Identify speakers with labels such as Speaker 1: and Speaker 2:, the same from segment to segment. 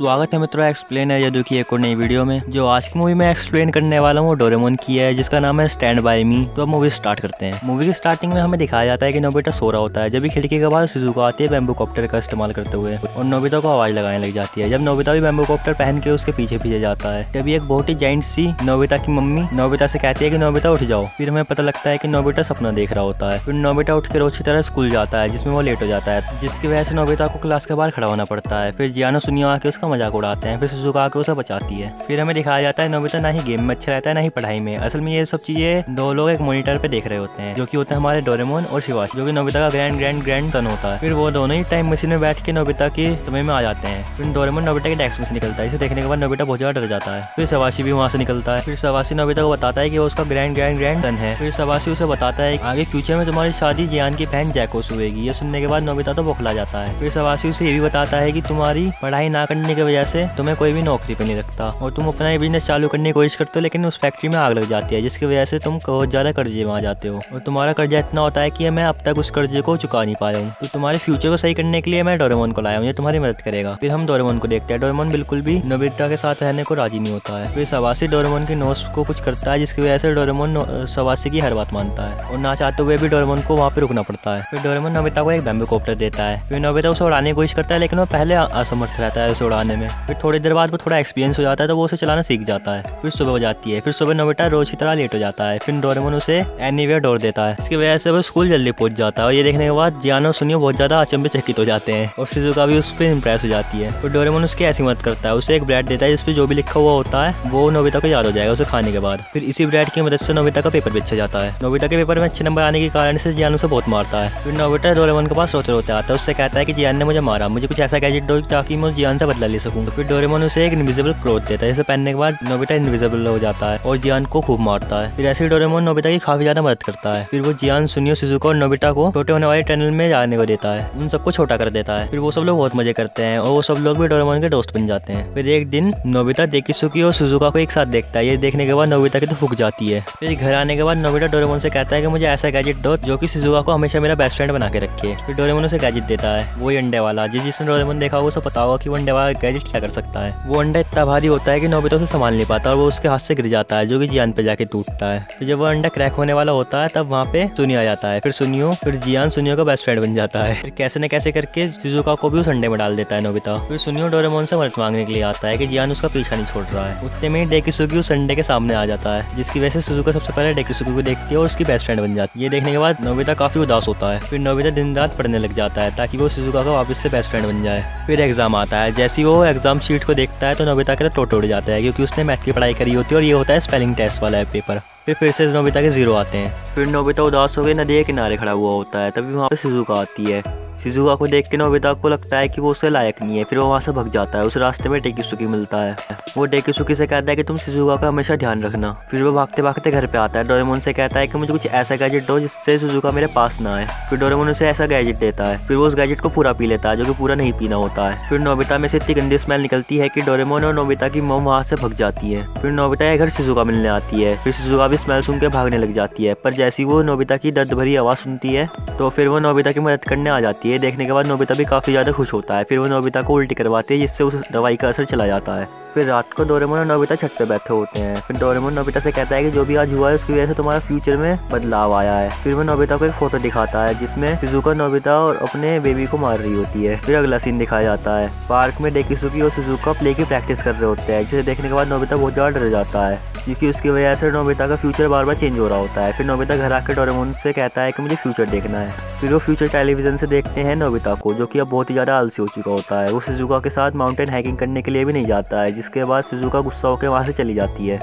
Speaker 1: स्वागत है मित्रों एक्सप्लेन है यदु की एक और नई वीडियो में, जो आज की मूवी में एक्सप्लेन करने वाला हूँ वो डोरेमोन की है, जिसका नाम है स्टैंड बाय मी तो अब मूवी स्टार्ट करते हैं। मूवी की स्टार्टिंग में हमें दिखाया जाता है कि नोबिता सो रहा होता है, जब भी खिड़की के बाहर सिजुका आती है बैम्बू कॉप्टर का इस्तेमाल करते हुए, और नोबिता को आवाज़ लगाने लग जाती है। जब नोबिता भी बैम्बू कॉप्टर पहन के उसके पीछे पीछे जाता है, जब एक बहुत ही जॉइंट सी नोबिता की मम्मी नोबिता से कहती है की नोबिता उठ जाओ। फिर हमें पता लगता है कि नोबिता सपना देख रहा होता है। फिर नोबिता उठ के की तरह स्कूल जाता है, जिसमें वो लेट हो जाता है, जिसकी वजह से नोबिता को क्लास के बाहर खड़ा होना पड़ता है। फिर जियानो सुनियो आके उसका मज़ाक उड़ाते हैं, फिर सुजुका के उसे बचाती है। फिर हमें दिखाया जाता है नोबिता ना ही गेम में अच्छा रहता है, ना ही पढ़ाई में। असल में ये सब चीज़ें दो लोग एक मोनिटर पे देख रहे होते हैं, जो की होता है हमारे डोरेमोन और शिवाश जो कि नोबिता का ग्रैंड ग्रैंड ग्रैंड सन होता है। फिर वो दोनों ही टाइम मशीन में बैठ के नोबिता के समय में आ जाते हैं। फिर डोरेमोन नोबिता के डेस्क में निकलता है, इसे देखने के बाद नोबिता बहुत ज़्यादा डर जाता है। फिर सवासी भी वहाँ से निकलता है। फिर सवासी नोबिता को बताता है कि उसका ग्रैंड ग्रैंड ग्रैंड सन है। फिर सवासी उसे बताता है आगे फ्यूचर में तुम्हारी शादी जियान की बहन जैको से हुएगी। ये सुनने के बाद नोबिता तो बौखला जाता है। फिर सवासी उसे ये भी बताता है की तुम्हारी पढ़ाई ना करने की वजह से तुम्हें कोई भी नौकरी पे नहीं रखता और तुम अपना बिज़नेस चालू करने की कोशिश करते हो, लेकिन उस फैक्ट्री में आग लग जाती है, जिसकी वजह से तुम बहुत ज़्यादा कर्जे में आ जाते हो। और तुम्हारा कर्जा इतना होता है कि मैं अब तक उस कर्जे को चुका नहीं पाया हूँ। तो तुम्हारे फ्यूचर को सही करने के लिए मैं डोरेमोन को लाया हूँ, ये तुम्हारी मदद करेगा। फिर हम डोरेमोन को देखते हैं। डोरेमोन बिल्कुल भी नोबिता के साथ रहने को राज़ी नहीं होता है। फिर सवासी डोरेमोन की नोस को कुछ करता है, जिसकी वजह से डोरेमोन सवासी की हर बात मानता है। और ना चाहते हुए भी डोरेमोन को वहाँ पे रुकना पड़ता है। फिर डोरेमोन नोबिता को एक बैम्बू कॉप्टर देता है। फिर नोबिता उसे उड़ाने की कोशिश करता है, लेकिन वो पहले असमर्थ रहता है, उसे उड़ाने में। फिर थोड़ी देर बाद वो थोड़ा एक्सपीरियंस हो जाता है तो वो उसे चलाना सीख जाता है। फिर सुबह हो जाती है। फिर सुबह नोबिटा रोज की तरह लेट हो जाता है। फिर डोरेमोन उसे एनीवेयर डोर देता है। इसकी वजह से वो स्कूल जल्दी पहुँच जाता है और ये देखने के बाद जियानो सुनियो बहुत ज़्यादा अचंबे चकित हो जाते हैं और सिजुका भी उस पर इंप्रेस हो जाती है। फिर डोरेमोन उसकी ऐसी मदद करता है। उसे एक ब्रेड देता है जिसपे जो भी लिखा हुआ होता है, वो नोबिता को याद हो जाएगा उसे खाने के बाद। फिर इसी ब्रेड की मदद से नोबिता का पेपर भी अच्छा जाता है। नोबिता के पेपर में अच्छे नंबर आने के कारण से जियानो से बहुत मारता है। फिर नोबिटा डोरेमोन के पास सोते रोते आता है। उससे कहता है कि जियान ने मुझे मारा। मुझे कुछ ऐसा गैजेट दो ताकि मैं उस जियान से बदला ले सकूँ। फिर डोरेमोन उसे एक इनविजिबल क्लोथ देता है। इसे पहनने के बाद नोबिता इनविजिबल हो जाता है और जियान को खूब मारता है। फिर ऐसे डोरेमोन नोबिता की काफ़ी ज़्यादा मदद करता है। फिर वो जियान, सुनियो, सिजुको और नोबिता को छोटे होने वाले टनल में जाने को देता है। उन सबको छोटा कर देता है। फिर वो सब लोग बहुत मज़े करते हैं और वो सब लोग भी डोरेमोन के दोस्त बन जाते हैं। फिर एक दिन नोबिता देखी और सुजुका को एक साथ देखता है। ये देखने के बाद नोबिता की तो फूक जाती है। फिर घर आने के बाद नोबिता डोरेमोन से कहता है कि मुझे ऐसा गैजेट दो जो कि सिजुका को हमेशा मेरा बेस्ट फ्रेंड बना के रखे। फिर डोरेमोन उसे गैजेट देता है। वो अंडे वाला। जिस जिसने डोरेमोन देखा होगा, उसे पता होगा कि वो अंडे वाला गैजेट क्या कर सकता है? वो अंडा इतना भारी होता है कि नोबिता उसे संभाल नहीं पाता और वो उसके हाथ से गिर जाता है, जो कि जियान पे जाके टूटता है। फिर जब वो अंडा क्रैक होने वाला होता है, तब वहाँ पे सुनी आ जाता है। फिर सुनियो फिर जियान सुनियो का बेस्ट फ्रेंड बन जाता है। फिर कैसे न कैसे करके सिजुका को भी उस अंडे में डाल देता है नोबिता। फिर सुनियो डोरेमोन से मदद मांगने के लिए आता है कि जियान उसका पीछा नहीं छोड़ रहा है। उतने में डेकिसुगी उस अंडे के सामने आ जाता है, जिसकी वजह से सुजुका सबसे पहले डेकिसुगी को देखती है और उसकी बेस्ट फ्रेंड बन जाती है। ये देखने के बाद नोबिता काफ़ी उदास होता है। फिर नोबिता दिन रात पढ़ने लग जाता है, ताकि वो सुजुका का वापस से बेस्ट फ्रेंड बन जाए। फिर एग्ज़ाम आता है, जैसे एग्ज़ाम शीट को देखता है तो नोबिता के टोट उड़ जाता है, क्योंकि उसने मैथ की पढ़ाई करी होती है और ये होता है स्पेलिंग टेस्ट वाला है पेपर फिर फिर से नोबिता के ज़ीरो आते हैं। फिर नोबिता उदास हो गए नदी के किनारे खड़ा हुआ होता है, तभी वहाँ पे सिजुका आती है। शिजुका को देख के नोबिता को लगता है कि वो उसे लायक नहीं है, फिर वो वहाँ से भग जाता है। उस रास्ते में डेकिसुकी मिलता है। वो डेकिसुकी से कहता है कि तुम शिजुका का हमेशा ध्यान रखना। फिर वो भागते भागते घर पे आता है। डोरेमोन से कहता है कि मुझे कुछ ऐसा गैजेट दो जिससे शिजुका मेरे पास ना आए। फिर डोरेमोन उसे ऐसा गैजेट देता है। फिर वो उस गैजेट को पूरा पी लेता है, जो कि पूरा नहीं पीना होता है। फिर नोबिता में से इतनी गंदी स्मेल निकलती है कि डोरेमोन और नोबिता की मोम वहाँ से भग जाती है। फिर नोबिता के घर शिजुका मिलने आती है। फिर शिजुका भी स्मेल सुन के भागने लग जाती है। पर जैसी वो नोबिता की दर्द भरी आवाज़ सुनती है तो फिर वो नोबिता की मदद करने आ जाती है। देखने के बाद नोबिता भी काफ़ी ज़्यादा खुश होता है। फिर वो नोबिता को उल्टी करवाती है, जिससे उस दवाई का असर चला जाता है। फिर रात को डोरेमोन और नोबिता छत पे बैठे होते हैं। फिर डोरेमोन नोबिता से कहता है कि जो भी आज हुआ है, उसकी वजह से तुम्हारा फ्यूचर में बदलाव आया है। फिर वो नोबिता को एक फ़ोटो दिखाता है, जिसमें सिजुका नोबिता और अपने बेबी को मार रही होती है। फिर अगला सीन दिखाया जाता है। पार्क में डेकिसुकी और सिजुका प्ले की प्रैक्टिस कर रहे होते हैं, जिसे देखने के बाद नोबिता बहुत ज़्यादा डर जाता है, क्योंकि उसकी वजह से नोबिता का फ्यूचर बार बार चेंज हो रहा होता है। फिर नोबिता घर आकर डोरेमोन से कहता है कि मुझे फ्यूचर देखना है। फिर वो फ्यूचर टेलीविज़न से देखते हैं नोबिता को, जो कि अब बहुत ही ज़्यादा आलसी हो चुका होता है। वो सिजुका के साथ माउंटेन हाइकिंग करने के लिए भी नहीं जाता है, जिसके बाद सिजुका गुस्सा होकर वहाँ से चली जाती है।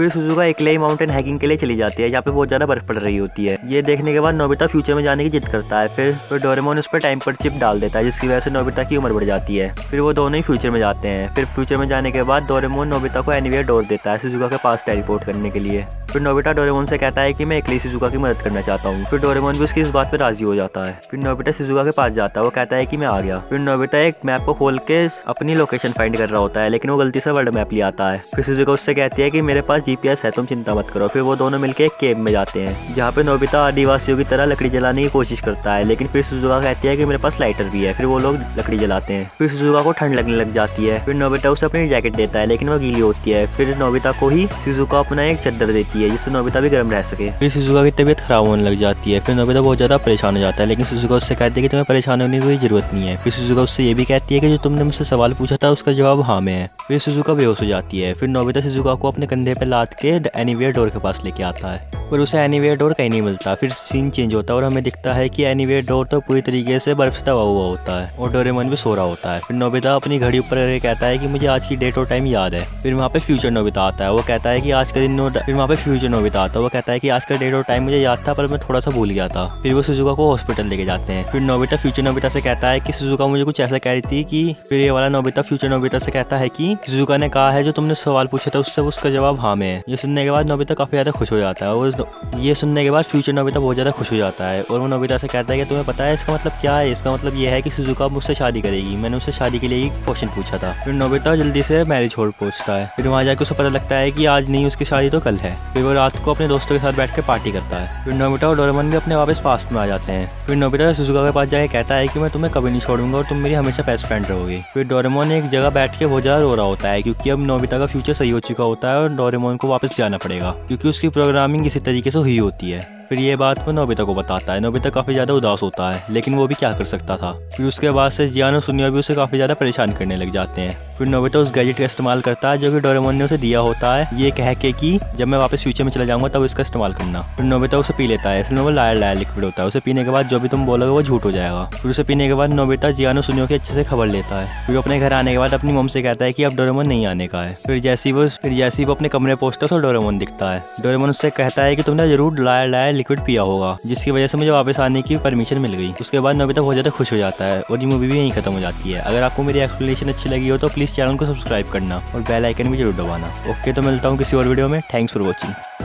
Speaker 1: फिर सुजुका एकले ही माउंटेन हाइकिंग के लिए चली जाती है, जहाँ पे बहुत ज़्यादा बर्फ़ पड़ रही होती है। ये देखने के बाद नोबिता फ्यूचर में जाने की जिद करता है, फिर फिर डोरेमोन उस पर टाइम पर चिप डाल देता है, जिसकी वजह से नोबिता की उम्र बढ़ जाती है। फिर वो दोनों ही फ्यूचर में जाते हैं। फिर फ्यूचर में जाने के बाद डोरेमोन नोबिता को एनीवेयर डोर देता है सुजुका के पास टेलीपोर्ट करने के लिए। फिर नोबिता डोरेमोन से कहता है कि मैं एकली सिजुका की मदद करना चाहता हूँ। फिर डोरेमोन भी उसकी इस बात पर राज़ी हो जाता है। फिर नोबिता सिजुका के पास जाता है, वो कहता है कि मैं आ गया। फिर नोबिता एक मैप को खोल के अपनी लोकेशन फाइंड कर रहा होता है, लेकिन वो गलती से वर्ल्ड मैप ले आता है। फिर सिजुका उससे कहती है कि मेरे पास जीपीएस है, तुम चिंता मत करो। फिर वो दोनों मिलकर एक केब में जाते हैं, जहाँ पे नोबिता आदिवासियों की तरह लकड़ी जलाने की कोशिश करता है, लेकिन फिर सुजुका कहती है कि मेरे पास लाइटर भी है। फिर वो लोग लकड़ी जलाते हैं। फिर सुजुका को ठंड लगने लग जाती है। फिर नोबिता उसे अपनी जैकेट देता है, लेकिन वो गीली होती है। फिर नोबिता को ही सिजुका अपना एक चद्दर देती है, जिससे नोबिता भी गर्म रह सके। फिर सिजुका की तबीयत खराब होने लग जाती है। फिर नोबिता बहुत ज़्यादा परेशान हो जाता है, लेकिन सुजुका उससे कहती है कि तुम्हें परेशान होने की कोई ज़रूरत नहीं है। फिर सुजुका उससे ये भी कहती है कि जो तुमने मुझसे सवाल पूछा था, उसका जवाब हाँ में है। फिर सुजुका बेहोश हो जाती है। फिर नोबिता सिजुका को अपने कंधे पर लाद के एनीवेयर डोर के पास लेके आता है। पर उसे एनीवेयर डोर कहीं नहीं मिलता। फिर सीन चेंज होता है और हमें दिखता है कि एनीवेयर डोर तो पूरी तरीके से बर्फ़ से दबा हुआ होता है और डोरेमन भी सो रहा होता है। फिर नोबिता अपनी घड़ी ऊपर कहता है कि मुझे आज की डेट और टाइम याद है। फिर वहाँ पे फ्यूचर नोबिता आता है। वो कहता है कि आज का दिन फिर वहाँ पे फ्यूचर नोबिता आता है। वो कहता है कि आज का डेट और टाइम मुझे याद था पर मैं थोड़ा सा भूल गया था। फिर वो सुजुका को हॉस्पिटल लेके जाते हैं। फिर नोबिता फ्यूचर नोबिता से कहता है कि सुजुका मुझे कुछ ऐसा कह रही थी कि फिर ये वाला नोबिता फ्यूचर नोबिता से कहता है कि सुजुका ने कहा है जो तुमने सवाल पूछा था उससे उसका जवाब हाँ में है। ये सुनने के बाद नोबिता काफ़ी ज़्यादा खुश हो जाता है और ये सुनने के बाद फ्यूचर नोबिता बहुत ज़्यादा खुश हो जाता है और वो नोबिता से कहता है कि तुम्हें पता है इसका मतलब क्या है? इसका मतलब ये है कि सुजुका मुझसे शादी करेगी। मैंने उससे शादी के लिए क्वेश्चन पूछा था। फिर नोबिता जल्दी से मैरिज छोड़ पहुँचता है। फिर वहाँ जाकर उसे पता लगता है कि आज नहीं, उसकी शादी तो कल है। फिर वो रात को अपने दोस्तों के साथ बैठ के पार्टी करता है। फिर नोबिता और डोरेमन भी अपने वापस पास में आ जाते हैं। फिर नोबिता सुजुका के पास जाके कहता है कि मैं तुम्हें कभी नहीं छोड़ूँगा और तुम मेरी हमेशा बेस्ट फ्रेंड रहोगी। फिर डोरेमोन एक जगह बैठ के बहुत ज़्यादा रो रहा होता है, क्योंकि अब नोबिता का फ्यूचर सही हो चुका होता है और डोरेमोन को वापस जाना पड़ेगा, क्योंकि उसकी प्रोग्रामिंग इसी तरीके से हुई होती है। फिर ये बात वो नोबिता को बताता है। नोबिता काफ़ी ज़्यादा उदास होता है, लेकिन वो भी क्या कर सकता था? फिर उसके बाद से जियान सुनिया भी उसे काफ़ी ज़्यादा परेशान करने लग जाते हैं। फिर नोबिता उस गैजेट का इस्तेमाल करता है, जो कि डोरेमोन ने उसे दिया होता है। ये कह के कि जब मैं वापस फ्यूचर में चला जाऊँगा, तब इसका इस्तेमाल करना। फिर नोबिता उसे पी लेता है। इसलिए वो लायर लायर लिक्विड होता है। उसे पीने के बाद जो भी तुम बोलोगे, वो झूठ हो जाएगा। फिर उसे पीने के बाद नोबिता, जियानो सुनियो की अच्छे से खबर लेता है। फिर अपने घर आने के बाद अपनी मम से कहता है कि अब डोरेमोन नहीं आने का है। फिर जैसी वो, फिर जैसी वो अपने कमरे पहुँचता है तो डोरेमोन दिखता है। डोरेमोन उससे कहता है कि तुमने ज़रूर लायर लायर लिक्विड पिया होगा, जिसकी वजह से मुझे वापस आने की परमिशन मिल गई। उसके बाद नोबिता बहुत ज़्यादा खुश हो जाता है और ये मूवी भी यही खत्म हो जाती है। अगर आपको मेरी एक्सप्लेनेशन अच्छी लगी हो तो प्लीज़ चैनल को सब्सक्राइब करना और बेल आइकन भी ज़रूर दबाना। ओके तो मिलता हूँ किसी और वीडियो में। Thanks for watching